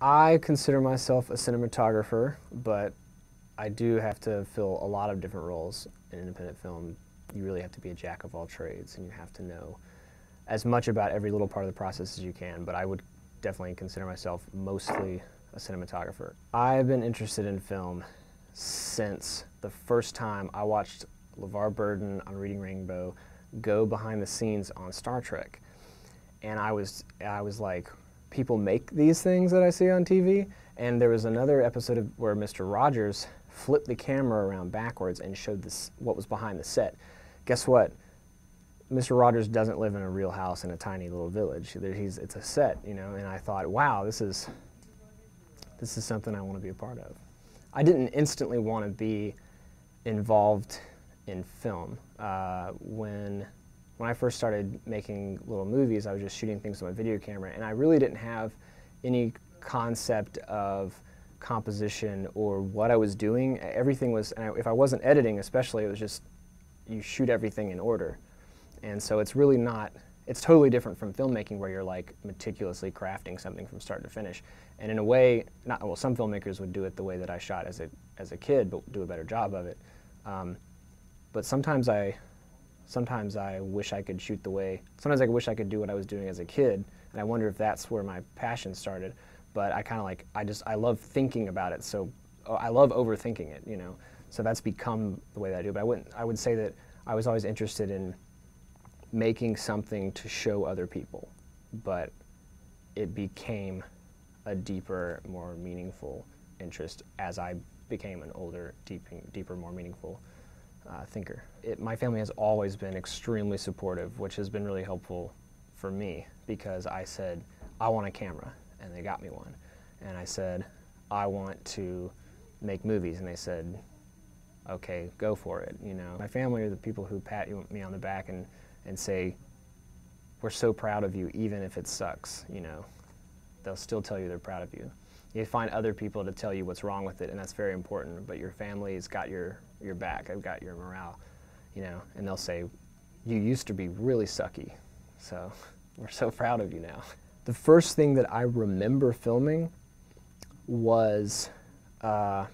I consider myself a cinematographer, but I do have to fill a lot of different roles in independent film. You really have to be a jack of all trades, and you have to know as much about every little part of the process as you can. But I would definitely consider myself mostly a cinematographer. I've been interested in film since the first time I watched LeVar Burton on Reading Rainbow go behind the scenes on Star Trek. And I was, I was like, people make these things that I see on TV. And there was another episode of, where Mr. Rogers flipped the camera around backwards and showed this, what was behind the set. Guess what? Mr. Rogers doesn't live in a real house in a tiny little village. He's, it's a set, you know. And I thought, wow, this is, this is something I want to be a part of. I didn't instantly want to be involved in film. Uh, when when I first started making little movies, I was just shooting things with my video camera, and I really didn't have any concept of composition or what I was doing. Everything was, if I wasn't editing especially, it was just you shoot everything in order. And so it's really not, it's totally different from filmmaking where you're like meticulously crafting something from start to finish. And in a way, not, well, some filmmakers would do it the way that I shot as a, as a kid, but do a better job of it. Um, but sometimes I, sometimes I wish I could shoot the way, sometimes I wish I could do what I was doing as a kid, and I wonder if that's where my passion started. But I kind of like, I just, I love thinking about it, so oh, I love overthinking it, you know. So that's become the way that I do. But I wouldn't, I would say that I was always interested in making something to show other people, but it became a deeper, more meaningful interest as I became an older, deep, deeper, more meaningful uh, thinker. It, my family has always been extremely supportive, which has been really helpful for me because I said, I want a camera, and they got me one. And I said, I want to make movies, and they said, okay, go for it. You know, my family are the people who pat me on the back and, and say, we're so proud of you, even if it sucks. You know, they'll still tell you they're proud of you you find other people to tell you what's wrong with it, and that's very important. But your family's got your your back. I've got your morale, you know. And they'll say, "You used to be really sucky, so we're so proud of you now." The first thing that I remember filming was, uh,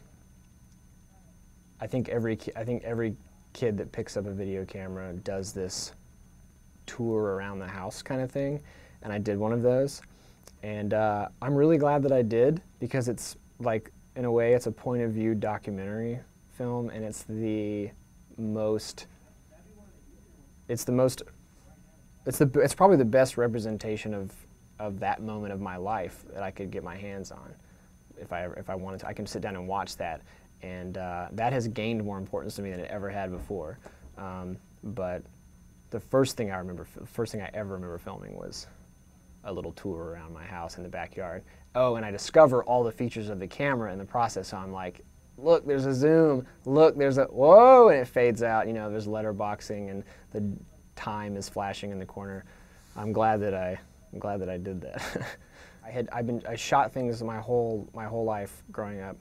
I think every I think every kid that picks up a video camera does this tour around the house kind of thing, and I did one of those and uh, I'm really glad that I did because it's like, in a way, it's a point of view documentary film, and it's the most, it's the most, it's the, it's probably the best representation of, of that moment of my life that I could get my hands on. If I, if I wanted to, I can sit down and watch that, and uh, that has gained more importance to me than it ever had before. Um, but the first thing I remember, the first thing I ever remember filming was a little tour around my house in the backyard. Oh, and I discover all the features of the camera in the process. So I'm like, look, there's a zoom. Look, there's a whoa, and it fades out. You know, there's letterboxing, and the time is flashing in the corner. I'm glad that I, I'm glad that I did that. I had, I've been, I shot things my whole, my whole life growing up,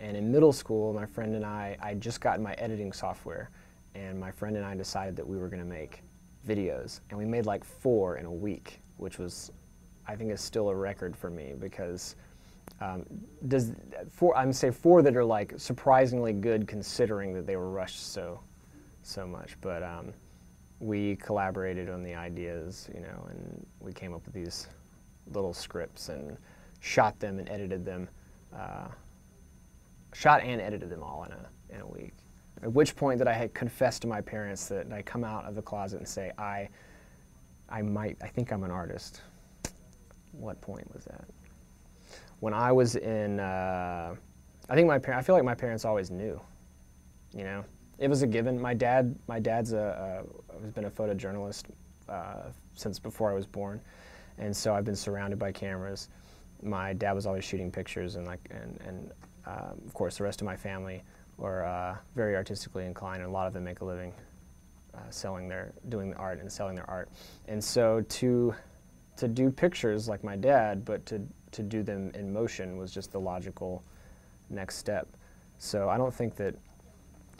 and in middle school, my friend and I, I just got my editing software, and my friend and I decided that we were going to make videos, and we made like four in a week, which was I think is still a record for me because um, does four I'm say four that are like surprisingly good considering that they were rushed so so much. But um, we collaborated on the ideas, you know, and we came up with these little scripts and shot them and edited them, uh, shot and edited them all in a in a week. At which point that I had confessed to my parents that I come out of the closet and say I I might I think I'm an artist what point was that? When I was in, uh, I think my parents, I feel like my parents always knew. You know, it was a given. My dad, my dad's a, a has been a photojournalist uh, since before I was born, and so I've been surrounded by cameras. My dad was always shooting pictures, and like, and and um, of course the rest of my family are uh, very artistically inclined, and a lot of them make a living uh, selling their, doing the art and selling their art. And so to to do pictures like my dad, but to, to do them in motion was just the logical next step. So I don't think that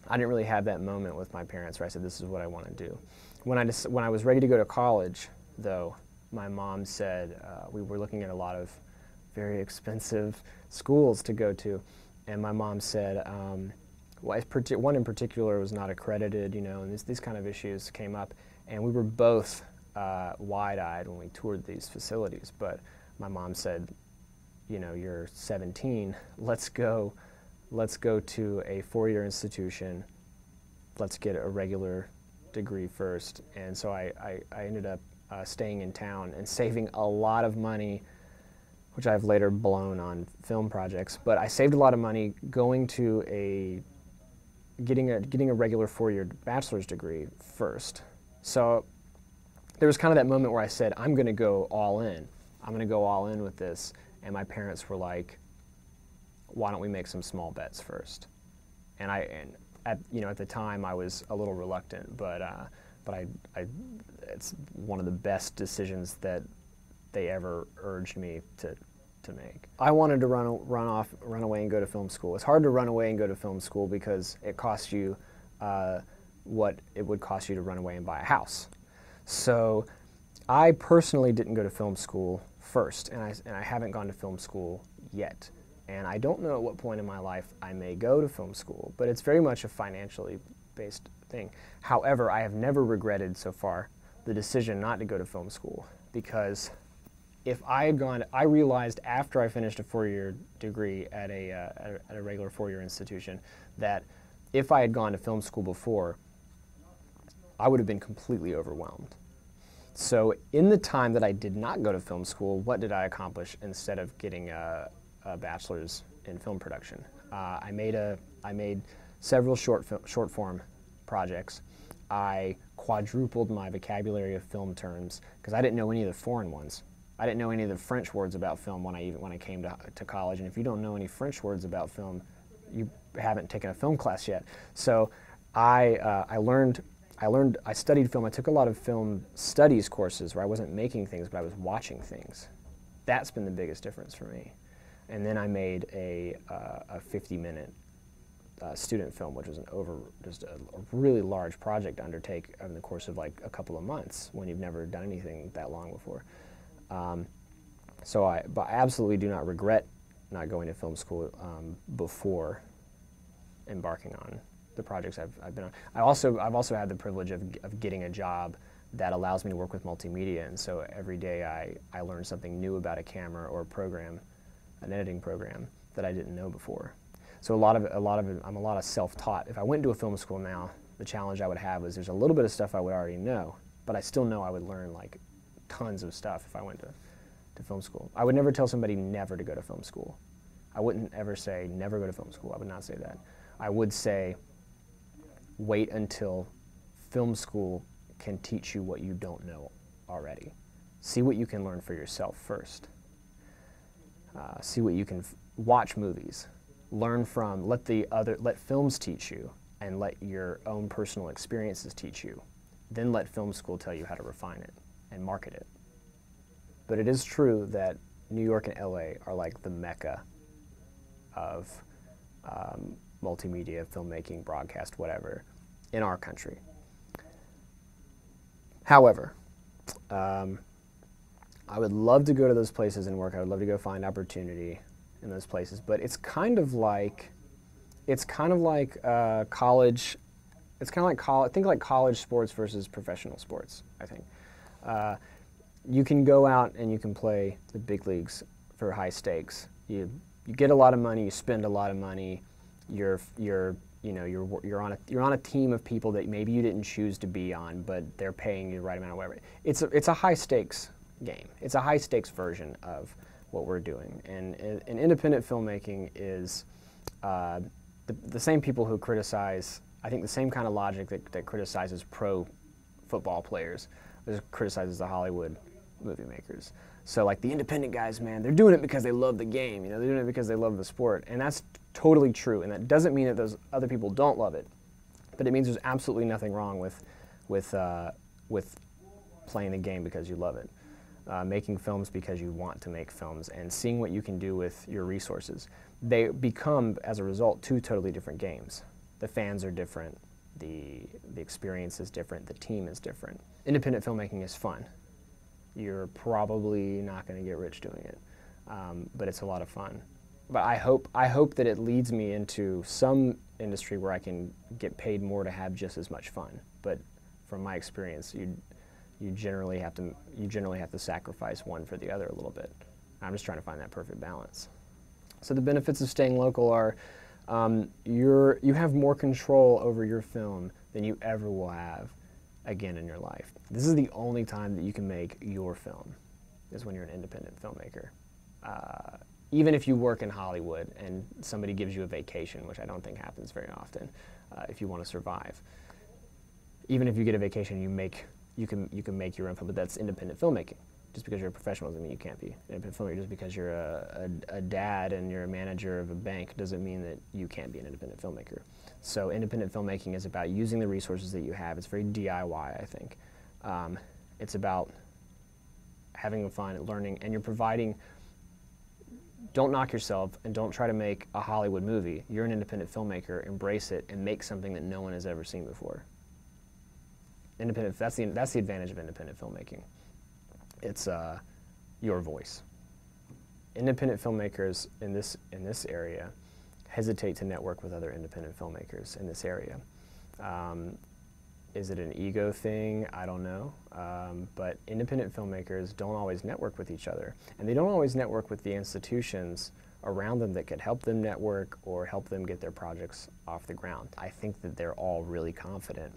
I didn't really have that moment with my parents where I said, this is what I want to do. When I, just, when I was ready to go to college, though, my mom said, uh, we were looking at a lot of very expensive schools to go to. And my mom said, um, one in particular was not accredited, you know, and these, these kind of issues came up. And we were both uh, wide-eyed when we toured these facilities. But my mom said, you know, you're 17, let's go, let's go to a four-year institution, let's get a regular degree first. And so I, I, I ended up uh, staying in town and saving a lot of money, which I've later blown on film projects. But I saved a lot of money going to a getting a getting a regular four-year bachelor's degree first. So there was kind of that moment where I said, I'm going to go all in. I'm going to go all in with this. And my parents were like, why don't we make some small bets first? And I, and at, you know, at the time I was a little reluctant, but, uh, but I, I, it's one of the best decisions that they ever urged me to, to make. I wanted to run, run off, run away and go to film school. It's hard to run away and go to film school because it costs you uh, what it would cost you to run away and buy a house. So I personally didn't go to film school first, and I, and I haven't gone to film school yet. And I don't know at what point in my life I may go to film school, but it's very much a financially based thing. However, I have never regretted so far the decision not to go to film school because if I had gone, I realized after I finished a four-year degree at a, uh, at a, at a regular four-year institution that if I had gone to film school before, I would have been completely overwhelmed. So in the time that I did not go to film school, what did I accomplish instead of getting a, a bachelor's in film production? Uh, I made a I made several short short form projects. I quadrupled my vocabulary of film terms because I didn't know any of the foreign ones. I didn't know any of the French words about film when I even when I came to, to college. And if you don't know any French words about film, you haven't taken a film class yet. So I uh, I learned I learned, I studied film. I took a lot of film studies courses where I wasn't making things, but I was watching things. That's been the biggest difference for me. And then I made a, uh, a 50 minute uh, student film, which was an over, just a, a, really large project to undertake over the course of like a couple of months when you've never done anything that long before. Um, so I, but I absolutely do not regret not going to film school um, before embarking on the projects I've, I've been on. I also, I've also had the privilege of, of getting a job that allows me to work with multimedia, and so every day I, I learn something new about a camera or a program, an editing program that I didn't know before. So a lot of a lot of I'm a lot of self-taught. If I went to a film school now, the challenge I would have is there's a little bit of stuff I would already know, but I still know I would learn like tons of stuff if I went to, to film school. I would never tell somebody never to go to film school. I wouldn't ever say never go to film school. I would not say that. I would say wait until film school can teach you what you don't know already. See what you can learn for yourself first. Uh, see what you can watch movies, learn from, let the other, let films teach you, and let your own personal experiences teach you. Then let film school tell you how to refine it and market it. But it is true that New York and LA are like the mecca of um, multimedia, filmmaking, broadcast, whatever, in our country. However, um, I would love to go to those places and work. I would love to go find opportunity in those places. But it's kind of like, it's kind of like uh, college. It's kind of like college. Think like college sports versus professional sports. I think uh, you can go out and you can play the big leagues for high stakes. You you get a lot of money. You spend a lot of money you're you're you know you're you're on a you're on a team of people that maybe you didn't choose to be on, but they're paying you the right amount of whatever. It's a, it's a high stakes game. It's a high stakes version of what we're doing, and and independent filmmaking is uh, the, the same people who criticize. I think the same kind of logic that, that criticizes pro football players criticizes the Hollywood movie makers. So like the independent guys, man, they're doing it because they love the game. You know, they're doing it because they love the sport, and that's totally true. And that doesn't mean that those other people don't love it, but it means there's absolutely nothing wrong with with uh, with playing the game because you love it, uh, making films because you want to make films, and seeing what you can do with your resources. They become, as a result, two totally different games. The fans are different. The, the experience is different. The team is different. Independent filmmaking is fun you're probably not going to get rich doing it. um, but it's a lot of fun. But I hope I hope that it leads me into some industry where I can get paid more to have just as much fun. But from my experience, you you generally have to you generally have to sacrifice one for the other a little bit. I'm just trying to find that perfect balance. So the benefits of staying local are um, you're you have more control over your film than you ever will have again in your life. This is the only time that you can make your film is when you're an independent filmmaker. Uh, even if you work in Hollywood and somebody gives you a vacation, which I don't think happens very often, uh, if you want to survive. Even if you get a vacation, you make you can you can make your own film, but that's independent filmmaking. Just because you're a professional doesn't mean you can't be independent filmmaker. Just because you're a, a, a dad and you're a manager of a bank doesn't mean that you can't be an independent filmmaker. So independent filmmaking is about using the resources that you have. It's very DIY, I think. Um, it's about having fun, learning, and you're providing don't knock yourself and don't try to make a Hollywood movie. You're an independent filmmaker. Embrace it and make something that no one has ever seen before. Independent. That's the that's the advantage of independent filmmaking. It's uh, your voice. Independent filmmakers in this in this area hesitate to network with other independent filmmakers in this area. Um, is it an ego thing? I don't know. Um, but independent filmmakers don't always network with each other. And they don't always network with the institutions around them that could help them network or help them get their projects off the ground. I think that they're all really confident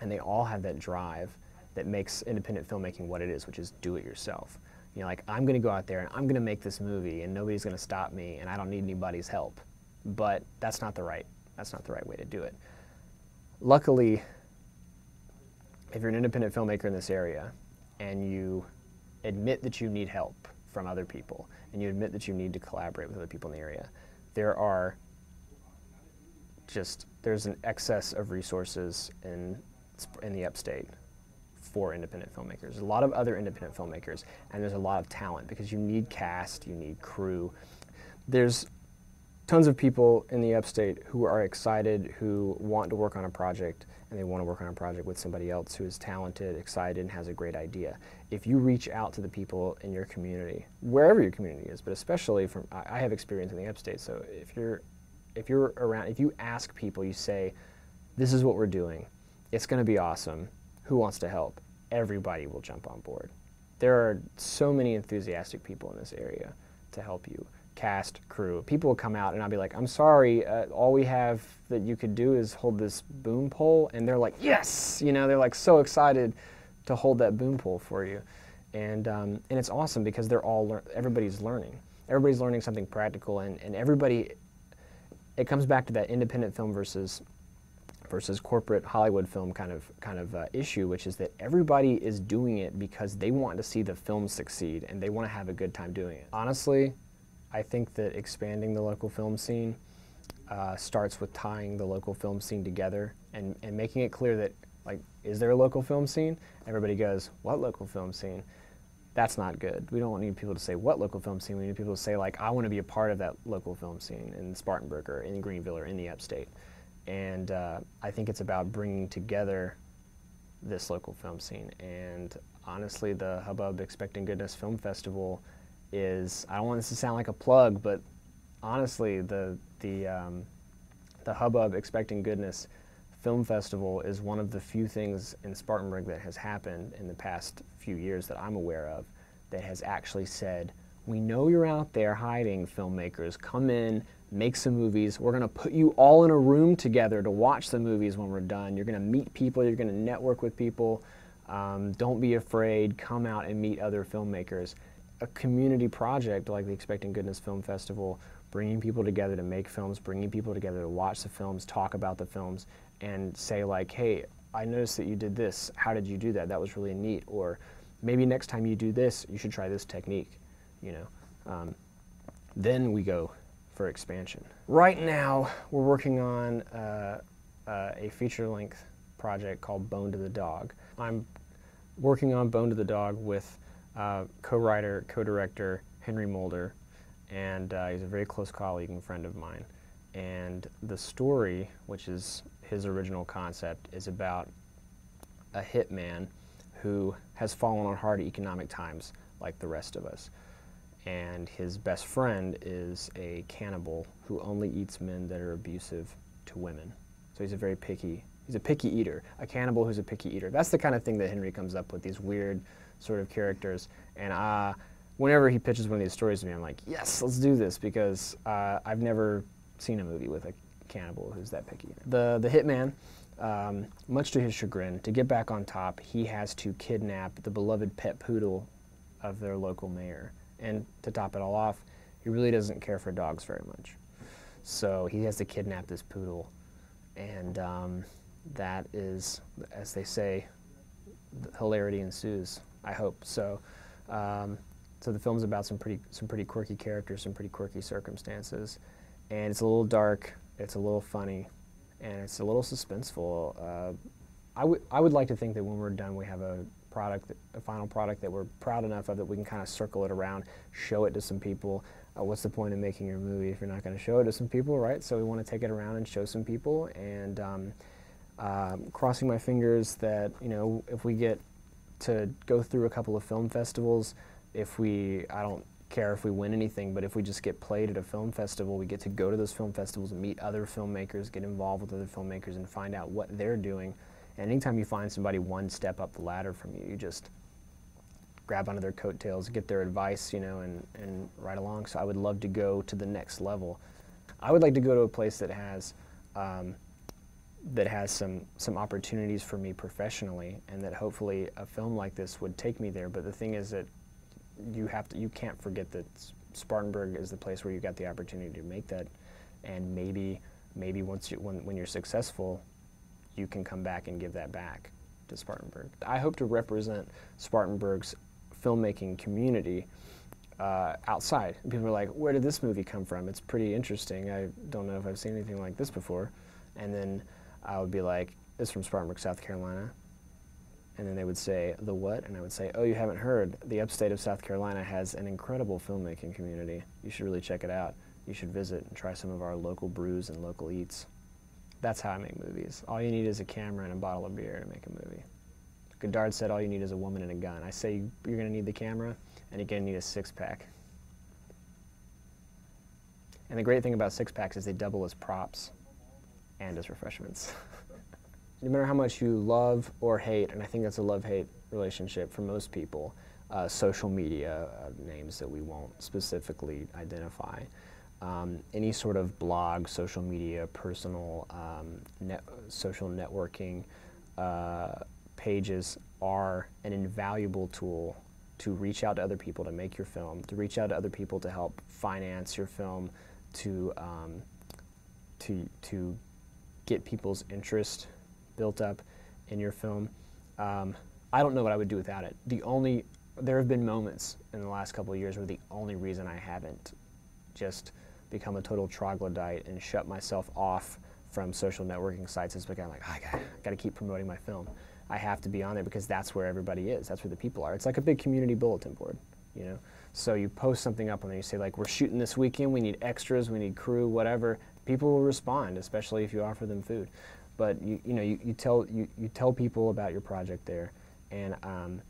and they all have that drive that makes independent filmmaking what it is, which is do it yourself. You know, like I'm going to go out there and I'm going to make this movie and nobody's going to stop me and I don't need anybody's help. But that's not the right that's not the right way to do it. Luckily, if you're an independent filmmaker in this area and you admit that you need help from other people and you admit that you need to collaborate with other people in the area, there are just there's an excess of resources in in the upstate for independent filmmakers. There's a lot of other independent filmmakers, and there's a lot of talent because you need cast, you need crew. There's tons of people in the upstate who are excited, who want to work on a project, and they want to work on a project with somebody else who is talented, excited, and has a great idea. If you reach out to the people in your community, wherever your community is, but especially from, I have experience in the upstate, so if you're, if you're around, if you ask people, you say, this is what we're doing, it's going to be awesome, who wants to help? Everybody will jump on board. There are so many enthusiastic people in this area to help you cast, crew. People will come out and I'll be like, I'm sorry, uh, all we have that you could do is hold this boom pole. And they're like, yes! You know, they're like so excited to hold that boom pole for you. And, um, and it's awesome because they're all, lear- everybody's learning. Everybody's learning something practical and, and everybody, it comes back to that independent film versus versus corporate Hollywood film kind of kind of uh, issue, which is that everybody is doing it because they want to see the film succeed and they want to have a good time doing it. Honestly, I think that expanding the local film scene uh, starts with tying the local film scene together and, and making it clear that, like, is there a local film scene? Everybody goes, what local film scene? That's not good. We don't need people to say what local film scene. We need people to say, like, I want to be a part of that local film scene in Spartanburg or in Greenville or in the upstate. And uh, I think it's about bringing together this local film scene. And honestly, the Hubbub Expecting Goodness Film Festival is I don't want this to sound like a plug, but honestly, the the um, the hubbub expecting goodness film festival is one of the few things in Spartanburg that has happened in the past few years that I'm aware of that has actually said, we know you're out there hiding, filmmakers. Come in, make some movies. We're going to put you all in a room together to watch the movies when we're done. You're going to meet people, you're going to network with people. Um, don't be afraid. Come out and meet other filmmakers a community project like the Expecting Goodness Film Festival, bringing people together to make films, bringing people together to watch the films, talk about the films, and say like, hey, I noticed that you did this. How did you do that? That was really neat. Or maybe next time you do this, you should try this technique. You know, um, then we go for expansion. Right now, we're working on uh, uh, a feature-length project called Bone to the Dog. I'm working on Bone to the Dog with uh, co-writer, co-director Henry Mulder, and uh, he's a very close colleague and friend of mine. And the story, which is his original concept, is about a hitman who has fallen on hard economic times like the rest of us. and his best friend is a cannibal who only eats men that are abusive to women. So he's a very picky, he's a picky eater, a cannibal who's a picky eater. That's the kind of thing that Henry comes up with, these weird sort of characters. And uh, whenever he pitches one of these stories to me, I'm like, yes, let's do this because uh, I've never seen a movie with a cannibal who's that picky. The, the hitman, um, much to his chagrin, to get back on top, he has to kidnap the beloved pet poodle of their local mayor. And to top it all off, he really doesn't care for dogs very much. So he has to kidnap this poodle. And um, that is, as they say, hilarity ensues, I hope. So, um, so the film's about some pretty, some pretty quirky characters, some pretty quirky circumstances. And it's a little dark, it's a little funny, and it's a little suspenseful. Uh, I would I would like to think that when we're done, we have a product, a final product that we're proud enough of that we can kind of circle it around, show it to some people. Uh, what's the point of making your movie if you're not going to show it to some people, right? So we want to take it around and show some people, and um, uh, crossing my fingers that you know if we get to go through a couple of film festivals, if we I don't care if we win anything, but if we just get played at a film festival, we get to go to those film festivals and meet other filmmakers, get involved with other filmmakers, and find out what they're doing. And anytime you find somebody one step up the ladder from you, you just grab onto their coattails, get their advice, you know, and, and ride along. So I would love to go to the next level. I would like to go to a place that has um, that has some some opportunities for me professionally, and that hopefully a film like this would take me there. But the thing is that you have to you can't forget that Spartanburg is the place where you got the opportunity to make that, and maybe maybe once you when when you're successful, you can come back and give that back to Spartanburg. I hope to represent Spartanburg's filmmaking community uh, outside. People are like, "Where did this movie come from?" It's pretty interesting. I don't know if I've seen anything like this before, and then I would be like, "It's from Spartanburg, South Carolina." And then they would say, the what? And I would say, oh, you haven't heard. The upstate of South Carolina has an incredible filmmaking community. You should really check it out. You should visit and try some of our local brews and local eats. That's how I make movies. All you need is a camera and a bottle of beer to make a movie. Godard said all you need is a woman and a gun. I say you're going to need the camera and you're going to need a six pack. And the great thing about six packs is they double as props and as refreshments. no matter how much you love or hate, and I think that's a love-hate relationship for most people, uh, social media uh, names that we won't specifically identify. Um, any sort of blog, social media, personal um, net, social networking uh, pages are an invaluable tool to reach out to other people to make your film, to reach out to other people to help finance your film, to um, to to get people's interest built up in your film. Um, I don't know what I would do without it. The only there have been moments in the last couple of years where the only reason I haven't just become a total troglodyte and shut myself off from social networking sites is because I'm like, oh, I got, got to keep promoting my film. I have to be on there because that's where everybody is. That's where the people are. It's like a big community bulletin board, you know. So you post something up and you say like, we're shooting this weekend. We need extras. We need crew. Whatever. People will respond, especially if you offer them food. But you, you know, you, you tell you, you tell people about your project there, and um,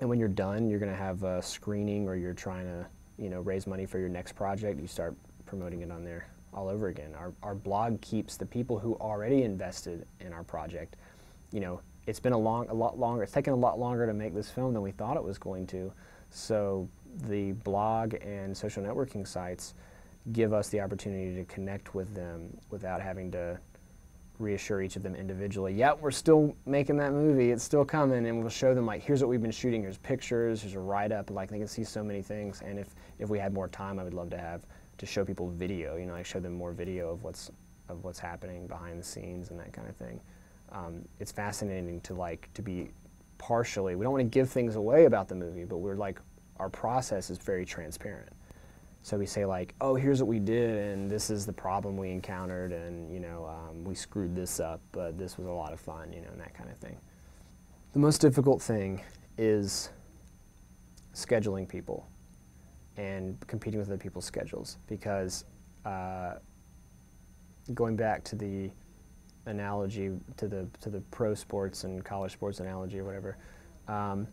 and when you're done, you're going to have a screening, or you're trying to you know raise money for your next project. You start promoting it on there all over again. Our our blog keeps the people who already invested in our project. You know, it's been a long, a lot longer. It's taken a lot longer to make this film than we thought it was going to. So the blog and social networking sites give us the opportunity to connect with them without having to reassure each of them individually, yeah, we're still making that movie, it's still coming, and we'll show them like, here's what we've been shooting, here's pictures, here's a write-up, like they can see so many things, and if, if we had more time, I would love to have, to show people video, you know, I show them more video of what's, of what's happening behind the scenes and that kind of thing. Um, it's fascinating to like, to be partially, we don't want to give things away about the movie, but we're like, our process is very transparent. So we say like, oh, here's what we did, and this is the problem we encountered, and you know, um, we screwed this up, but this was a lot of fun, you know, and that kind of thing. The most difficult thing is scheduling people and competing with other people's schedules because uh, going back to the analogy to the to the pro sports and college sports analogy or whatever, um,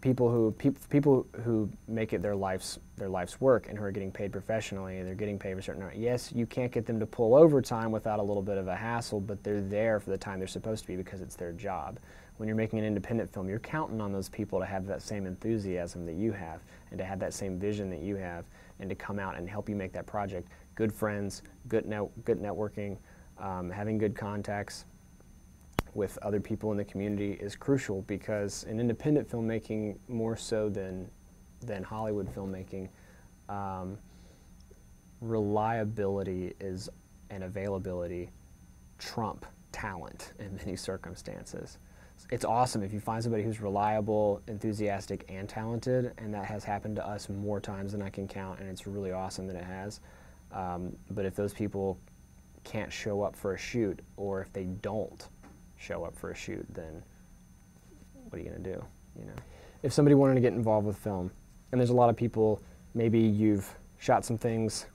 people who peop, people who make it their life's their life's work and who are getting paid professionally, they're getting paid for certain. amount. Yes, you can't get them to pull overtime without a little bit of a hassle, but they're there for the time they're supposed to be because it's their job. When you're making an independent film, you're counting on those people to have that same enthusiasm that you have and to have that same vision that you have and to come out and help you make that project. Good friends, good net, good networking, um, having good contacts with other people in the community is crucial because in independent filmmaking, more so than than Hollywood filmmaking, um, reliability is and availability trump talent in many circumstances. It's awesome if you find somebody who's reliable, enthusiastic, and talented, and that has happened to us more times than I can count, and it's really awesome that it has. Um, but if those people can't show up for a shoot, or if they don't, show up for a shoot, then what are you going to do? You know, if somebody wanted to get involved with film, and there's a lot of people, maybe you've shot some things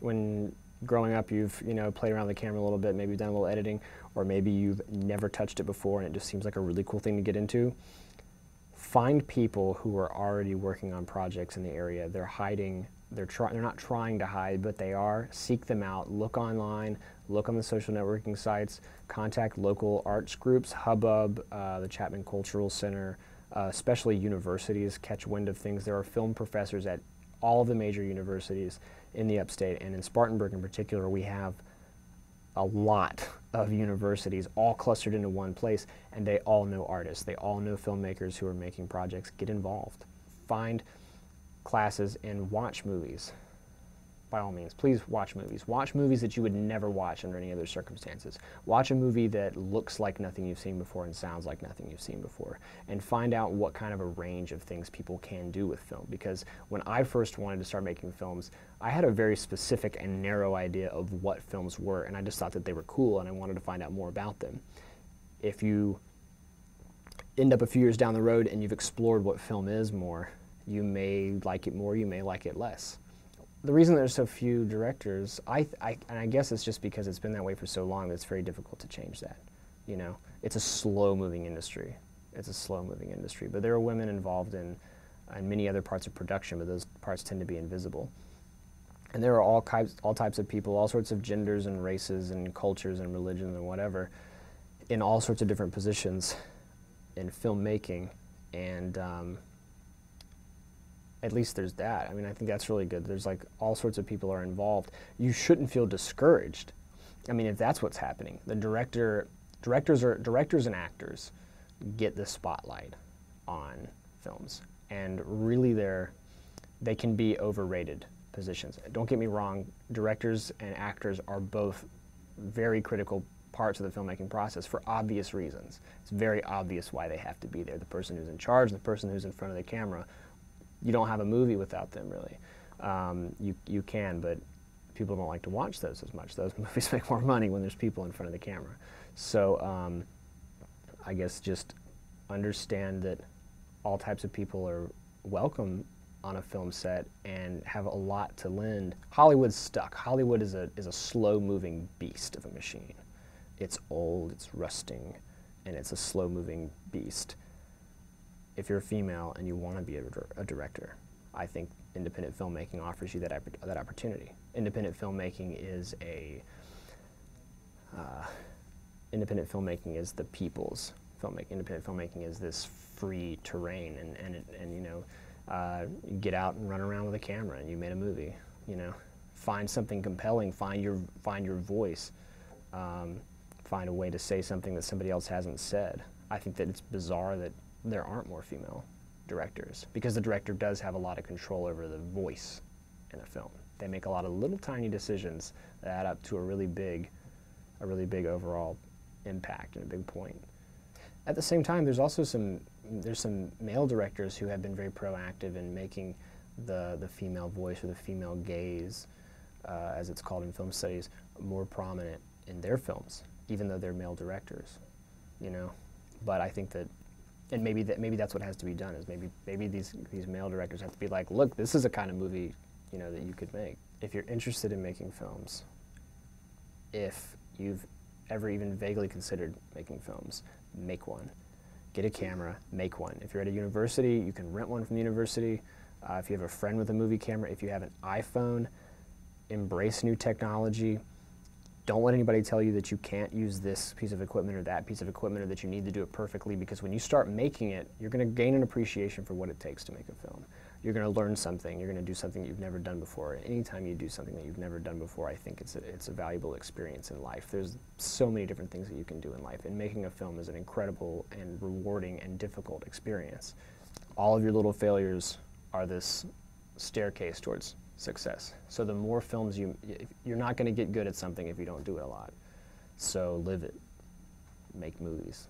when growing up, you've you know played around the camera a little bit, maybe done a little editing, or maybe you've never touched it before, and it just seems like a really cool thing to get into. Find people who are already working on projects in the area. They're hiding they're trying they're not trying to hide but they are seek them out look online look on the social networking sites contact local arts groups hubbub uh, the chapman cultural center uh, especially universities catch wind of things. There are film professors at all of the major universities in the upstate and in spartanburg in particular we have a lot of universities all clustered into one place and they all know artists. They all know filmmakers who are making projects. Get involved. Find classes and watch movies. By all means, please watch movies. Watch movies that you would never watch under any other circumstances. Watch a movie that looks like nothing you've seen before and sounds like nothing you've seen before. And find out what kind of a range of things people can do with film. Because when I first wanted to start making films, I had a very specific and narrow idea of what films were, and I just thought that they were cool and I wanted to find out more about them. If you end up a few years down the road and you've explored what film is more, you may like it more, you may like it less. The reason there's so few directors, I, I, and I guess it's just because it's been that way for so long that it's very difficult to change that. You know, it's a slow-moving industry. It's a slow-moving industry, but there are women involved in, in many other parts of production, but those parts tend to be invisible. And there are all types, all types of people, all sorts of genders and races and cultures and religions and whatever, in all sorts of different positions in filmmaking, and um, at least there's that. I mean, I think that's really good. There's like all sorts of people are involved. You shouldn't feel discouraged. I mean, if that's what's happening, the director, directors are directors and actors get the spotlight on films, and really they're they can be overrated positions. Don't get me wrong, directors and actors are both very critical parts of the filmmaking process for obvious reasons. It's very obvious why they have to be there. The person who's in charge, the person who's in front of the camera you don't have a movie without them really. Um, you you can, but people don't like to watch those as much. Those movies make more money when there's people in front of the camera. So um, I guess just understand that all types of people are welcome on a film set and have a lot to lend. Hollywood's stuck. Hollywood is a is a slow moving beast of a machine. It's old, it's rusting, and it's a slow moving beast if you're a female and you want to be a, a, director, I think independent filmmaking offers you that, that opportunity. Independent filmmaking is a uh, independent filmmaking is the people's filmmaking. Independent filmmaking is this free terrain, and and and you know, uh, you get out and run around with a camera, and you made a movie. You know, find something compelling, find your find your voice, um, find a way to say something that somebody else hasn't said. I think that it's bizarre that there aren't more female directors because the director does have a lot of control over the voice in a film. They make a lot of little tiny decisions that add up to a really big, a really big overall impact and a big point. At the same time, there's also some there's some male directors who have been very proactive in making the the female voice or the female gaze, uh, as it's called in film studies, more prominent in their films, even though they're male directors. You know, but I think that and maybe that maybe that's what has to be done is maybe maybe these these male directors have to be like, look, this is a kind of movie, you know, that you could make. If you're interested in making films, if you've ever even vaguely considered making films, make one. get a camera, make one. If you're at a university, you can rent one from the university. Uh, if you have a friend with a movie camera, if you have an iPhone, embrace new technology. Don't let anybody tell you that you can't use this piece of equipment or that piece of equipment or that you need to do it perfectly because when you start making it, you're going to gain an appreciation for what it takes to make a film. You're going to learn something. You're going to do something you've never done before. Anytime you do something that you've never done before, I think it's a, it's a valuable experience in life. There's so many different things that you can do in life, and making a film is an incredible and rewarding and difficult experience. All of your little failures are this staircase towards success. So the more films you, you're not going to get good at something if you don't do it a lot. So live it, make movies.